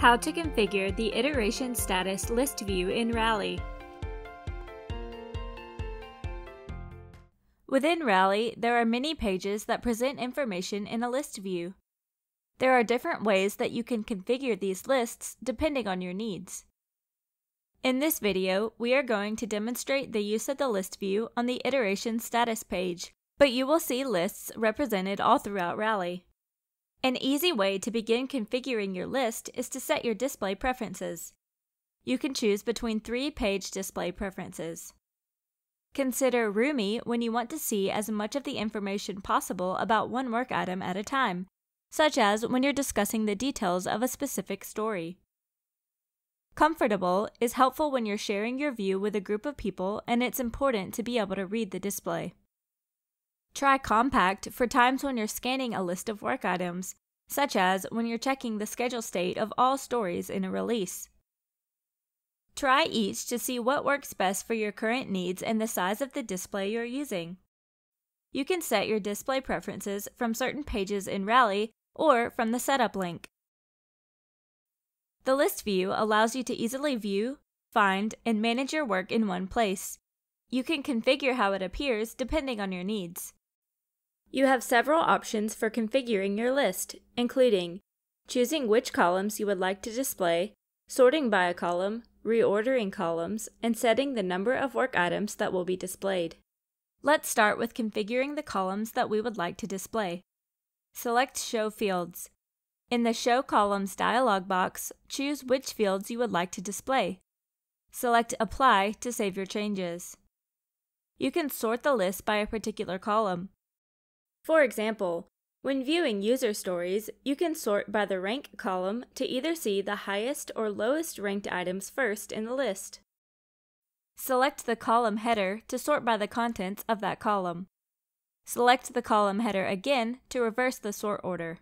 How to configure the iteration status list view in Rally. Within Rally, there are many pages that present information in a list view. There are different ways that you can configure these lists depending on your needs. In this video, we are going to demonstrate the use of the list view on the iteration status page, but you will see lists represented all throughout Rally. An easy way to begin configuring your list is to set your display preferences. You can choose between three page display preferences. Consider Roomy when you want to see as much of the information possible about one work item at a time, such as when you're discussing the details of a specific story. Comfortable is helpful when you're sharing your view with a group of people and it's important to be able to read the display. Try Compact for times when you're scanning a list of work items, such as when you're checking the schedule state of all stories in a release. Try each to see what works best for your current needs and the size of the display you're using. You can set your display preferences from certain pages in Rally or from the setup link. The list view allows you to easily view, find, and manage your work in one place. You can configure how it appears depending on your needs. You have several options for configuring your list, including choosing which columns you would like to display, sorting by a column, reordering columns, and setting the number of work items that will be displayed. Let's start with configuring the columns that we would like to display. Select Show Fields. In the Show Columns dialog box, choose which fields you would like to display. Select Apply to save your changes. You can sort the list by a particular column. For example, when viewing user stories, you can sort by the rank column to either see the highest or lowest ranked items first in the list. Select the column header to sort by the contents of that column. Select the column header again to reverse the sort order.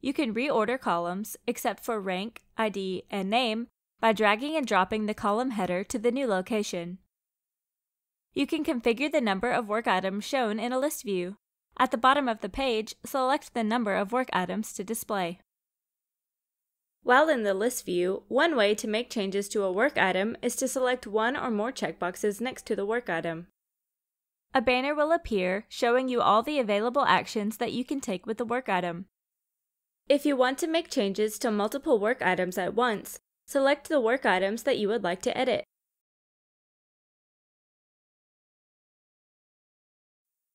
You can reorder columns, except for rank, ID, and name, by dragging and dropping the column header to the new location. You can configure the number of work items shown in a list view. At the bottom of the page, select the number of work items to display. While in the list view, one way to make changes to a work item is to select one or more checkboxes next to the work item. A banner will appear showing you all the available actions that you can take with the work item. If you want to make changes to multiple work items at once, select the work items that you would like to edit.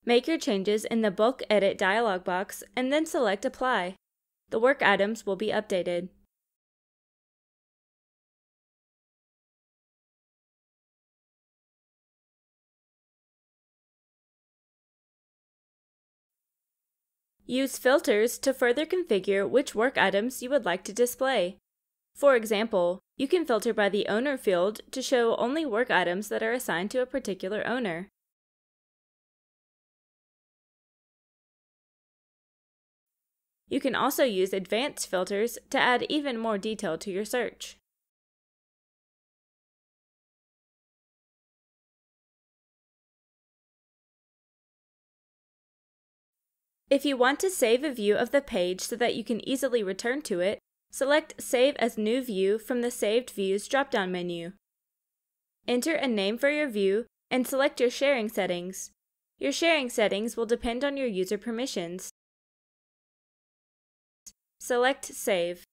Make your changes in the Bulk Edit dialog box and then select Apply. The work items will be updated. Use filters to further configure which work items you would like to display. For example, you can filter by the Owner field to show only work items that are assigned to a particular owner. You can also use advanced filters to add even more detail to your search. If you want to save a view of the page so that you can easily return to it, select Save as New View from the Saved Views drop-down menu. Enter a name for your view and select your sharing settings. Your sharing settings will depend on your user permissions. Select Save.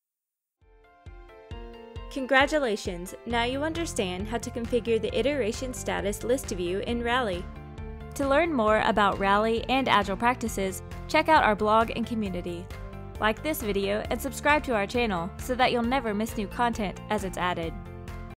Congratulations! Now you understand how to configure the iteration status list view in Rally. To learn more about Rally and Agile practices, check out our blog and community. Like this video and subscribe to our channel so that you'll never miss new content as it's added.